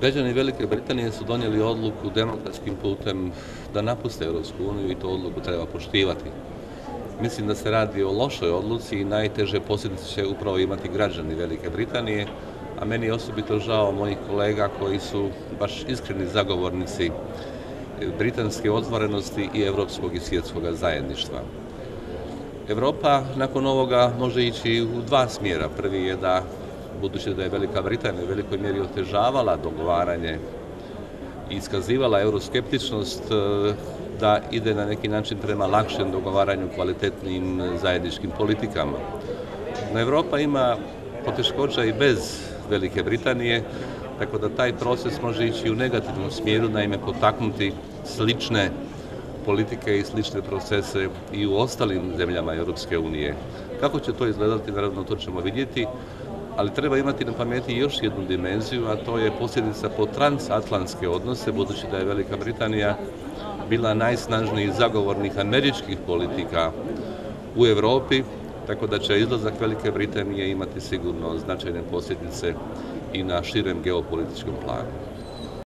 Građani Velike Britanije su donijeli odluku demokratskim putem da napuste Europsku uniju i to odluku treba poštivati. Mislim da se radi o lošoj odluci i najteže posljedice će upravo imati građani Velike Britanije, a meni je osobito žao mojih kolega koji su baš iskreni zagovornici britanske otvorenosti i europskog i svjetskog zajedništva. Europa nakon ovoga može ići u dva smjera. Prvi je da, budući da je Velika Britanija u velikoj mjeri otežavala dogovaranje i iskazivala euroskeptičnost, e, da ide na neki način prema lakšem dogovaranju kvalitetnim zajedničkim politikama. No Europa ima poteškoća i bez Velike Britanije, tako da taj proces može ići u negativnom smjeru, naime potaknuti slične politike i slične procese i u ostalim zemljama Europske unije. Kako će to izgledati, naravno to ćemo vidjeti, ali treba imati na pameti još jednu dimenziju, a to je posljedica po transatlantske odnose, budući da je Velika Britanija bila najsnažniji zagovornik američkih politika u Europi, tako da će izlazak Velike Britanije imati sigurno značajne posljedice i na širem geopolitičkom planu.